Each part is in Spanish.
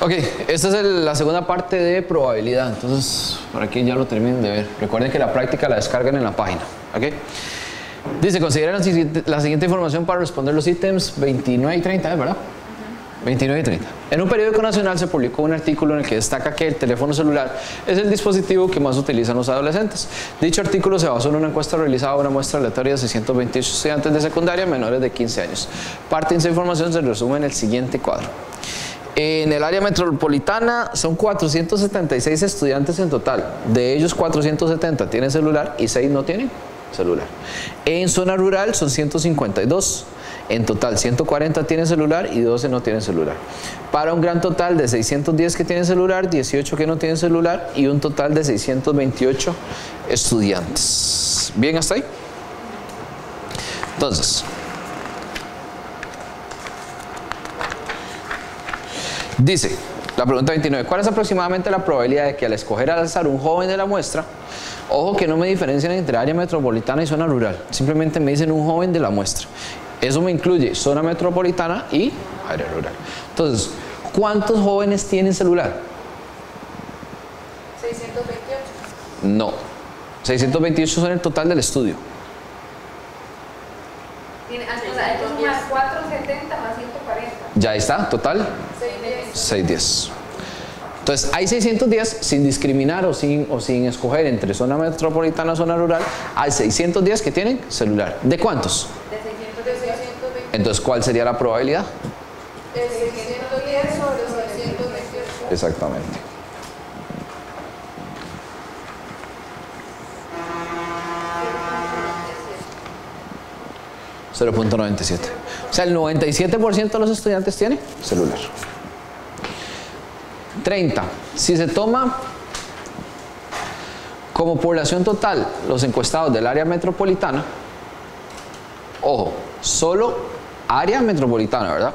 Ok, esta es el- la segunda parte de probabilidad. Entonces, por aquí ya lo terminen de ver. Recuerden que la práctica la descargan en la página. Ok. Dice, considera la siguiente, la siguiente información para responder los ítems 29 y 30, ¿eh? ¿verdad? 29 y 30. En un periódico nacional se publicó un artículo en el que destaca que el teléfono celular es el dispositivo que más utilizan los adolescentes. Dicho artículo se basó en una encuesta realizada a una muestra aleatoria de 628 estudiantes de secundaria menores de 15 años. Parte de esa información se resume en el siguiente cuadro. En el área metropolitana son 476 estudiantes en total. De ellos 470 tienen celular y 6 no tienen celular. En zona rural son 152. En total 140 tienen celular y 12 no tienen celular. Para un gran total de 610 que tienen celular, 18 que no tienen celular y un total de 628 estudiantes. ¿Bien hasta ahí? Entonces, Dice, la pregunta 29, ¿cuál es aproximadamente la probabilidad de que al escoger al azar un joven de la muestra, ojo que no me diferencian entre área metropolitana y zona rural, simplemente me dicen un joven de la muestra. Eso me incluye zona metropolitana y área rural. Entonces, ¿cuántos jóvenes tienen celular? 628. No. 628 son el total del estudio. Tiene, o sea, entonces más 470 más 140. Ya está, total 610. 610. Entonces, hay 610 sin discriminar o sin, o sin escoger entre zona metropolitana o zona rural. Hay 610 que tienen celular. ¿De cuántos? De 600 de 620. Entonces, ¿cuál sería la probabilidad? De 610 sobre 628. Exactamente. .97. O sea, el 97% de los estudiantes tiene celular. 30. Si se toma como población total los encuestados del área metropolitana, ojo, solo área metropolitana, ¿verdad?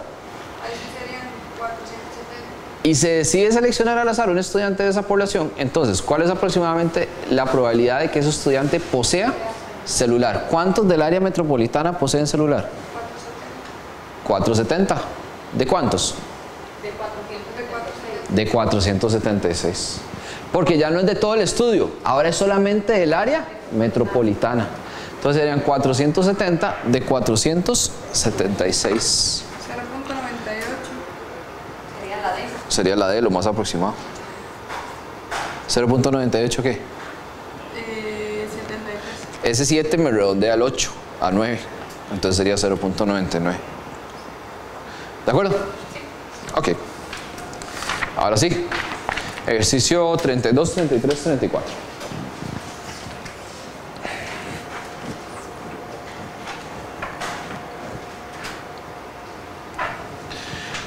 Ahí sí serían 470. y se decide seleccionar al azar un estudiante de esa población, entonces, ¿cuál es aproximadamente la probabilidad de que ese estudiante posea celular? ¿Cuántos del área metropolitana poseen celular? 470. ¿De cuántos? De 400 de 406. De 476. Porque ya no es de todo el estudio, ahora es solamente del área metropolitana. Entonces serían 470 de 476. 0.98. Sería la D. Sería la D, lo más aproximado. 0.98 qué? Eh, 73. Ese 7 me redondea al 8, a 9. Entonces sería 0.99. ¿De acuerdo? Ok. Ahora sí. Ejercicio 32, 33, 34.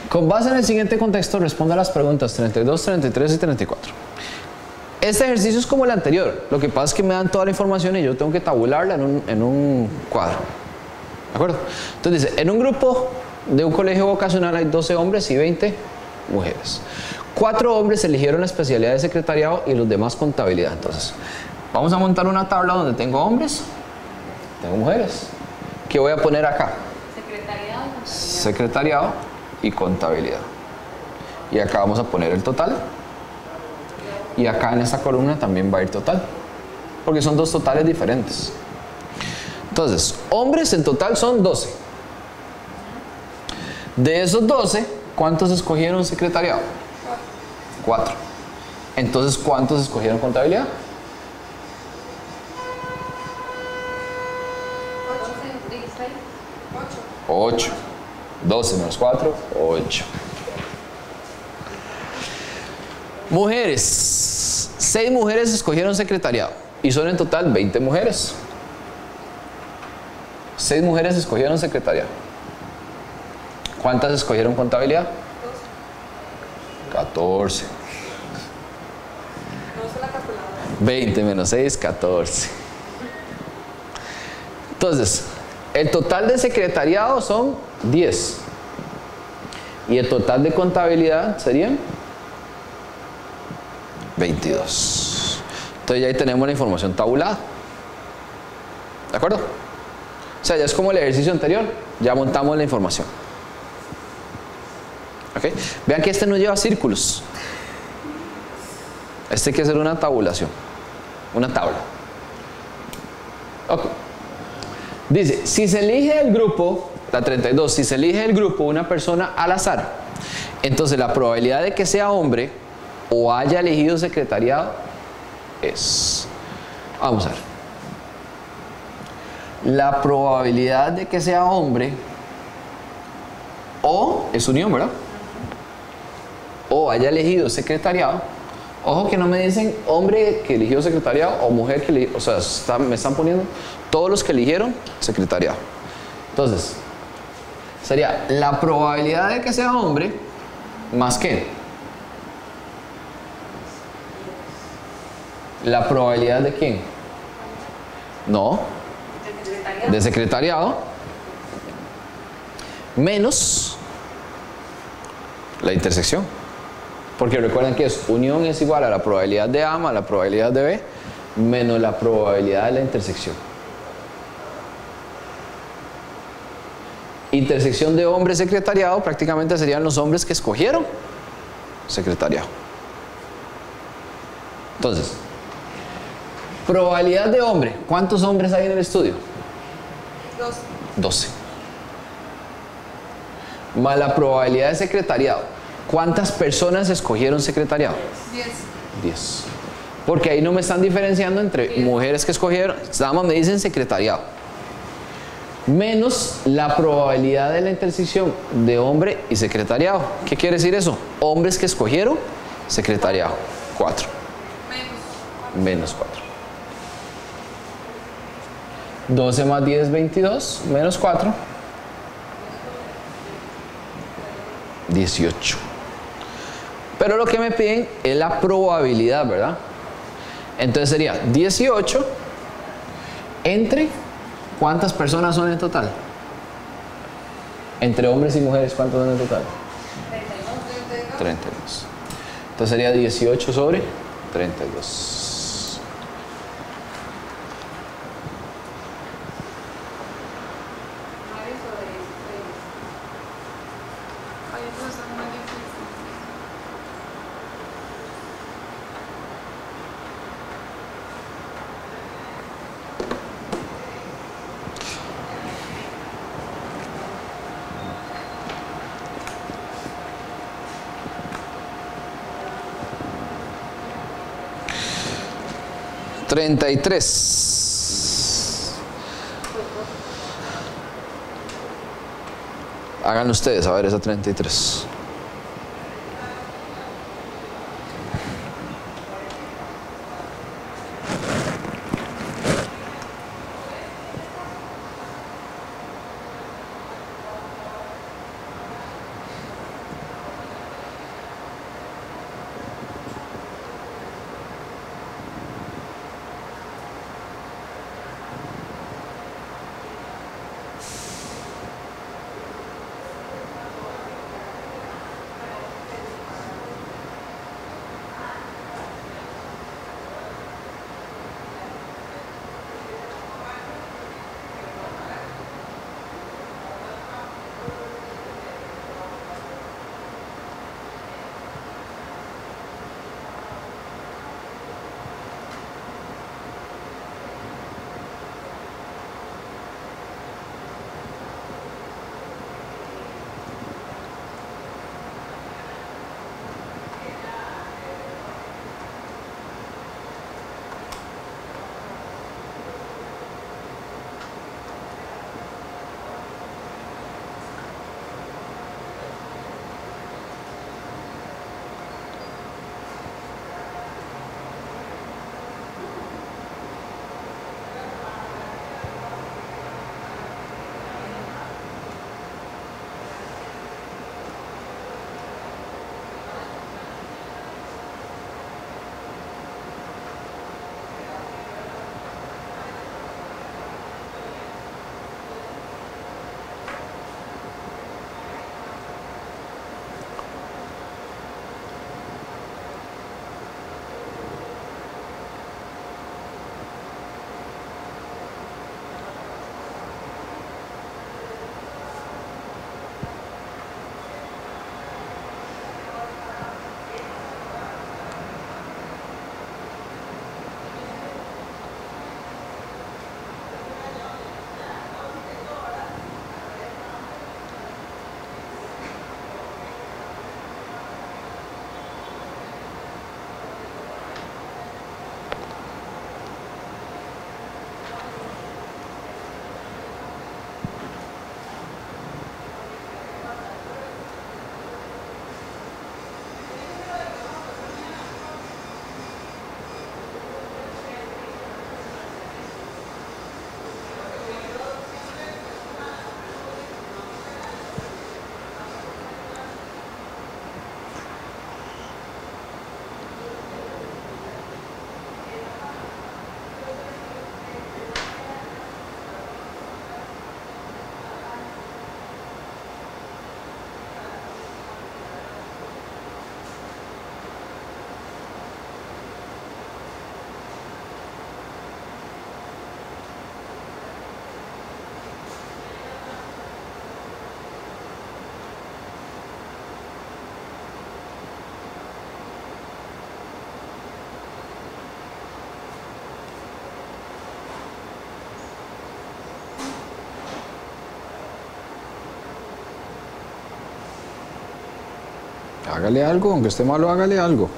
Con base en el siguiente contexto, responda a las preguntas 32, 33 y 34. Este ejercicio es como el anterior. Lo que pasa es que me dan toda la información y yo tengo que tabularla en un, en un cuadro. ¿De acuerdo? Entonces dice, en un grupo de un colegio vocacional hay 12 hombres y 20 mujeres. Cuatro hombres eligieron la especialidad de secretariado y los demás contabilidad. Entonces, vamos a montar una tabla donde tengo hombres, tengo mujeres. ¿Qué voy a poner acá? Secretariado y contabilidad. Secretariado y contabilidad. Y acá vamos a poner el total. Y acá en esta columna también va a ir total. Porque son dos totales diferentes. Entonces, hombres en total son 12. De esos 12, ¿cuántos escogieron secretariado? 4. Entonces, ¿cuántos escogieron contabilidad? 8, 16. 8. 12 menos 4, 8. Mujeres. 6 mujeres escogieron secretariado. Y son en total 20 mujeres. 6 mujeres escogieron secretariado. ¿Cuántas escogieron contabilidad? 14. No usa la calculadora. 20 menos 6, 14. Entonces, el total de secretariado son 10. Y el total de contabilidad serían 22. Entonces ya ahí tenemos la información tabulada. ¿De acuerdo? O sea, ya es como el ejercicio anterior. Ya montamos la información. ¿Ok? Vean que este no lleva círculos. Este hay que hacer una tabulación, una tabla. Ok. Dice, si se elige el grupo, la 32, si se elige el grupo una persona al azar, entonces la probabilidad de que sea hombre o haya elegido secretariado es, vamos a ver, la probabilidad de que sea hombre o es unión, ¿verdad? O haya elegido secretariado. Ojo que no me dicen hombre que eligió secretariado o mujer que eligió, o sea, me están poniendo todos los que eligieron secretariado. Entonces, sería la probabilidad de que sea hombre más que la probabilidad de quién? No, de secretariado menos la intersección. Porque recuerden que es unión es igual a la probabilidad de A más la probabilidad de B menos la probabilidad de la intersección. Intersección de hombre secretariado prácticamente serían los hombres que escogieron secretariado. Entonces, probabilidad de hombre. ¿Cuántos hombres hay en el estudio? 12. 12. Más la probabilidad de secretariado. ¿Cuántas personas escogieron secretariado? 10. 10. Porque ahí no me están diferenciando entre mujeres que escogieron, nada más me dicen secretariado. Menos la probabilidad de la intersección de hombre y secretariado. ¿Qué quiere decir eso? Hombres que escogieron secretariado. 4. Menos. Menos 4. 12 más 10, 22. Menos 4. 18. Pero lo que me piden es la probabilidad, ¿verdad? Entonces sería 18 entre ¿cuántas personas son en total? Entre hombres y mujeres, ¿cuántos son en total? 32. Entonces sería 18 sobre 32. Treinta y tres, háganlo ustedes a ver esa treinta y tres. Hágale algo, aunque esté malo, hágale algo.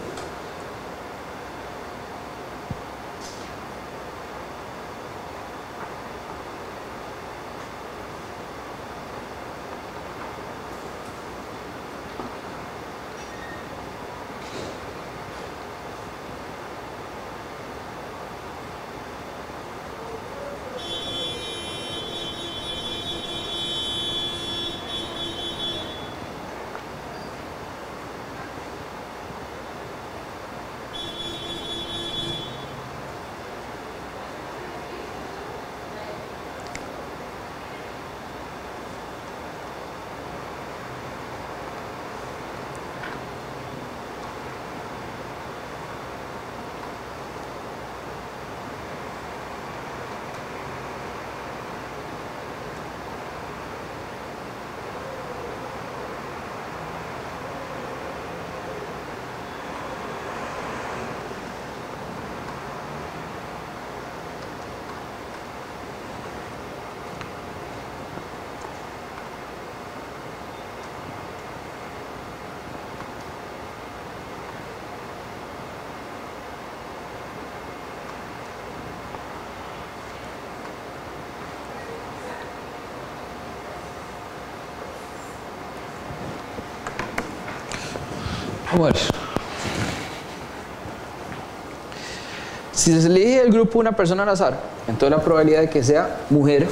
Si se elige el grupo una persona al azar, entonces la probabilidad de que sea mujer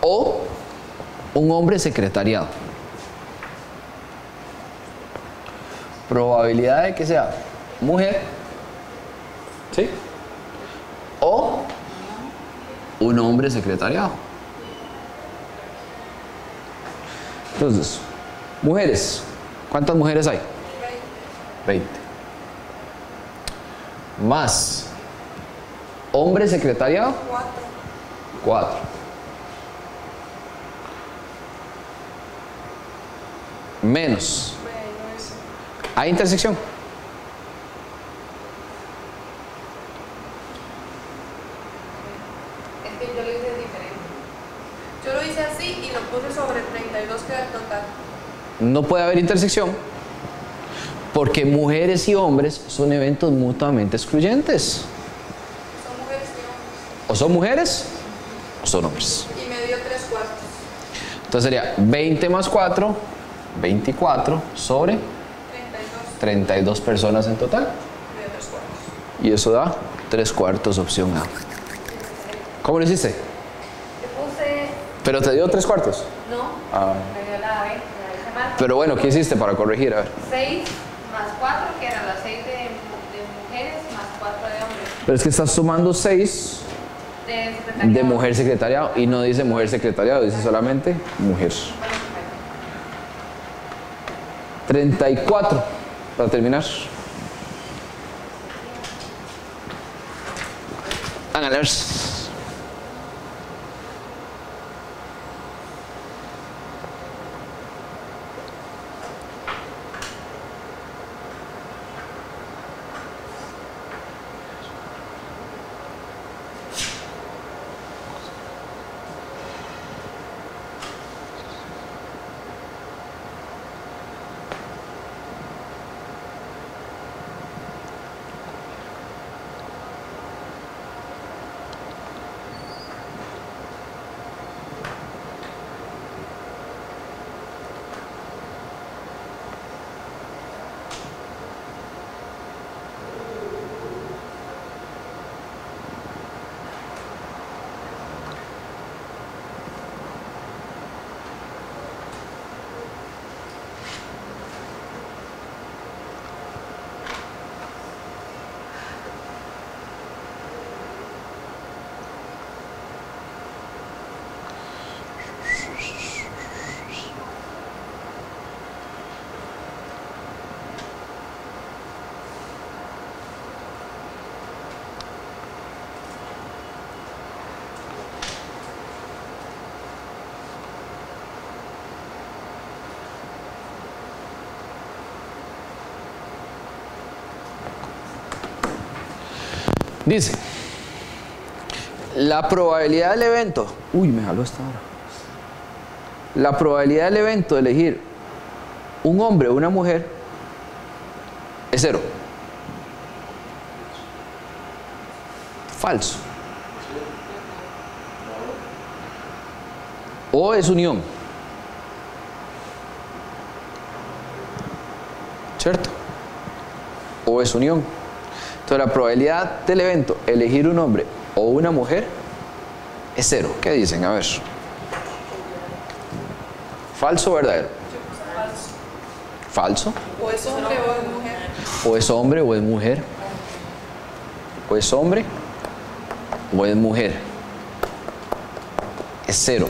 o un hombre secretariado. Probabilidad de que sea mujer, ¿sí? O un hombre secretariado. Entonces, mujeres, ¿cuántas mujeres hay? 20. Más. Hombre secretariado. 4. Menos. ¿Hay intersección? Es que yo lo hice diferente. Yo lo hice así y lo puse sobre 32 que era el total. No puede haber intersección porque mujeres y hombres son eventos mutuamente excluyentes. Son mujeres y hombres. O son mujeres o son hombres. Y me dio 3 cuartos. Entonces sería 20 más 4, 24 sobre 32 32 personas en total. me dio 3 cuartos. Y eso da 3 cuartos opción A. ¿Cómo lo hiciste? Yo puse, ¿Pero te dio 3 cuartos? no, Ah. me dio la B, la mal. Pero bueno, ¿qué hiciste para corregir? A ver. 6 más 4, que eran las 6 de, de mujeres, más 4 de hombres. Pero es que estás sumando 6 De de mujer secretariado y no dice mujer secretariado, dice solamente mujer. 34 para terminar. Háganle Dice, la probabilidad del evento, uy, me jaló esta hora. La probabilidad del evento de elegir un hombre o una mujer cero. Falso. O es unión. ¿Cierto? O es unión. Entonces la probabilidad del evento elegir un hombre o una mujer es cero. ¿Qué dicen? A ver. ¿Falso o verdadero? Falso. O es hombre o es mujer. O es hombre o es mujer. O es hombre o es mujer. Es cero.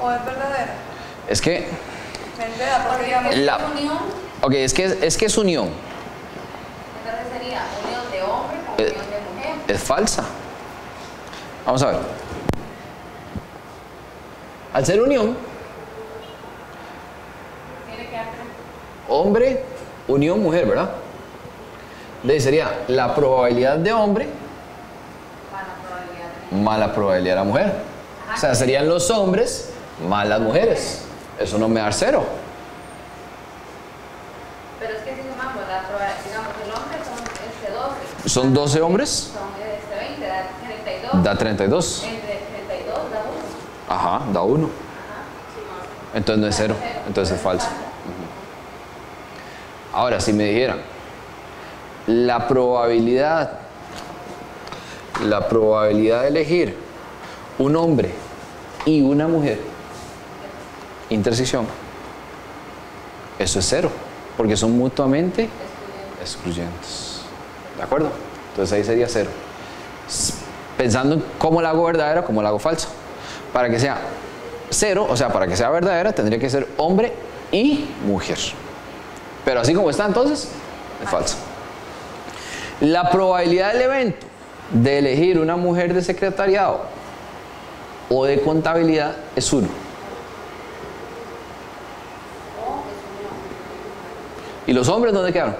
O es verdadera. Es que, La- unión, ok, es que es que es unión. entonces sería unión de hombre con Eh. unión de mujer. Es falsa. Vamos a ver. Al ser unión, hombre, unión, mujer, ¿verdad? Ahí sería la probabilidad de hombre mala probabilidad. de- más la probabilidad de la mujer. O sea, serían los hombres más las mujeres. Eso no me da cero. Pero es que si sumamos la probabilidad, digamos, el hombre son este 12, Son 12 hombres, son este 20, da 32. da 32. Entre 32 da 1. Ajá, da 1. Entonces no es cero, entonces es falso. Ahora, si me dijeran, la probabilidad, la probabilidad de elegir un hombre y una mujer, intersección, eso es cero, porque son mutuamente excluyentes. ¿De acuerdo? Entonces ahí sería cero. Pensando en cómo la hago verdadera, cómo la hago falsa. Para que sea cero, o sea, para que sea verdadera, tendría que ser hombre y mujer. Pero así como está entonces, es falso. La probabilidad del evento de elegir una mujer de secretariado o de contabilidad es uno. ¿Y los hombres dónde quedaron?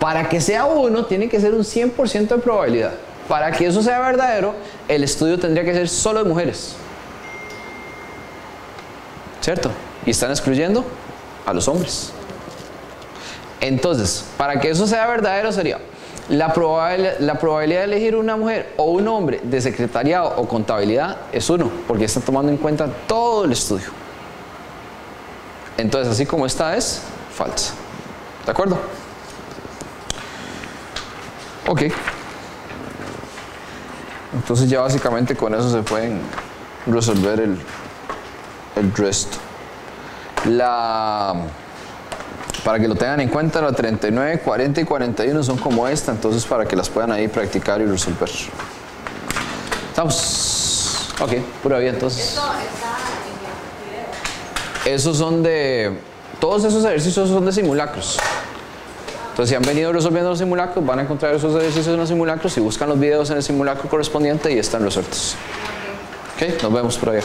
Para que sea uno, tiene que ser un 100% de probabilidad. Para que eso sea verdadero, el estudio tendría que ser solo de mujeres. ¿Cierto? Y están excluyendo a los hombres. Entonces, para que eso sea verdadero sería la, probabil- la probabilidad de elegir una mujer o un hombre de secretariado o contabilidad es uno, porque está tomando en cuenta todo el estudio. Entonces, así como esta es falsa. ¿De acuerdo? Ok. Entonces ya básicamente con eso se pueden resolver el, el resto. La, para que lo tengan en cuenta, la 39, 40 y 41 son como esta, entonces para que las puedan ahí practicar y resolver. ¿Estamos? Ok, pura vida entonces. Esto está en el video. Esos son de. Todos esos ejercicios son de simulacros. Entonces, si han venido resolviendo los simulacros, van a encontrar esos ejercicios en los simulacros y buscan los videos en el simulacro correspondiente y están resueltos. Ok, nos vemos por allá.